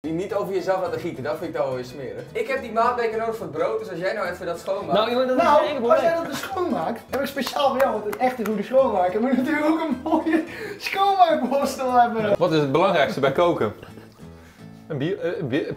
Die niet over jezelf laten gieten, dat vind ik dan wel weer smerig. Ik heb die maatbeker nodig voor het brood, dus als jij nou even dat schoonmaakt. Nou, jongen, dat is nou, een als jij dat dus schoonmaakt, heb ik speciaal voor jou, want een echte goede schoonmaker moet natuurlijk ook een mooie schoonmaakborstel hebben. Wat is het belangrijkste bij koken? Een bier, eh, een bier.